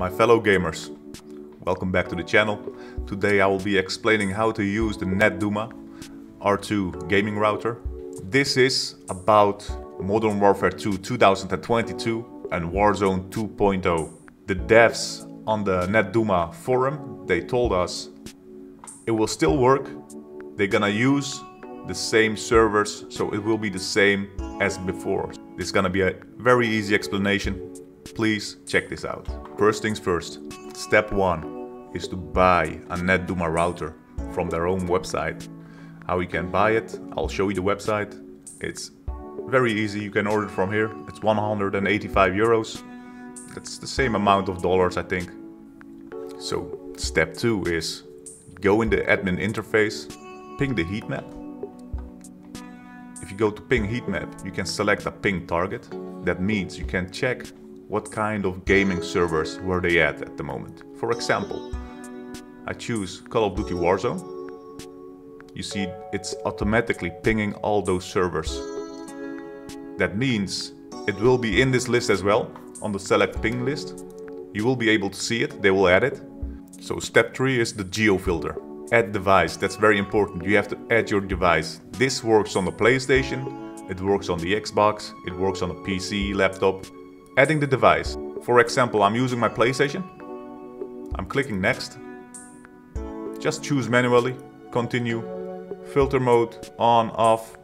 My fellow gamers, welcome back to the channel. Today I will be explaining how to use the NetDuma R2 gaming router. This is about Modern Warfare 2 2022 and Warzone 2.0. The devs on the NetDuma forum, they told us it will still work. They're gonna use the same servers, so it will be the same as before. This is gonna be a very easy explanation. Please check this out. First things first, step one is to buy a NetDuma router from their own website. How you can buy it, I'll show you the website. It's very easy, you can order it from here. It's 185 euros. That's the same amount of dollars, I think. So step two is go in the admin interface, ping the heat map. If you go to ping heat map, you can select a ping target. That means you can check what kind of gaming servers were they at at the moment. For example, I choose Call of Duty Warzone. You see it's automatically pinging all those servers. That means it will be in this list as well, on the select ping list. You will be able to see it, they will add it. So step 3 is the geo filter. Add device, that's very important, you have to add your device. This works on the PlayStation, it works on the Xbox, it works on a PC, laptop, adding the device. For example, I'm using my PlayStation. I'm clicking next. Just choose manually, continue, filter mode, on, off,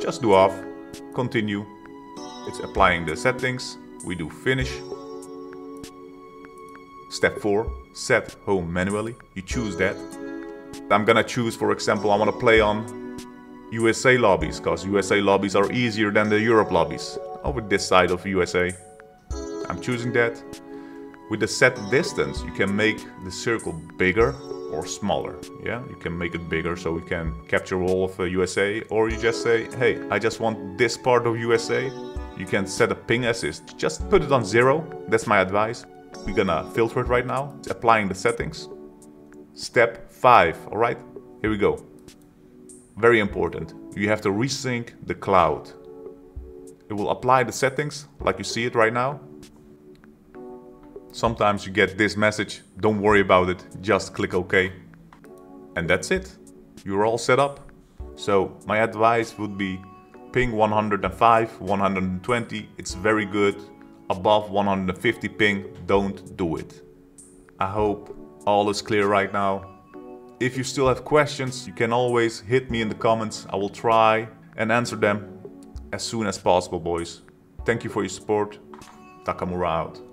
just do off, continue. It's applying the settings, we do finish. Step 4, set home manually, you choose that. I'm gonna choose, for example, I wanna play on USA lobbies, because USA lobbies are easier than the Europe lobbies, over this side of USA. I'm choosing that. With the set distance, you can make the circle bigger or smaller. Yeah, you can make it bigger so we can capture all of uh, USA, or you just say, hey, I just want this part of USA. You can set a ping assist. Just put it on zero. That's my advice. We're gonna filter it right now. It's applying the settings. Step five. All right, here we go. Very important. You have to resync the cloud. It will apply the settings like you see it right now Sometimes you get this message, don't worry about it, just click OK. And that's it. You're all set up. So my advice would be ping 105, 120, it's very good. Above 150 ping, don't do it. I hope all is clear right now. If you still have questions, you can always hit me in the comments. I will try and answer them as soon as possible, boys. Thank you for your support. Takamura out.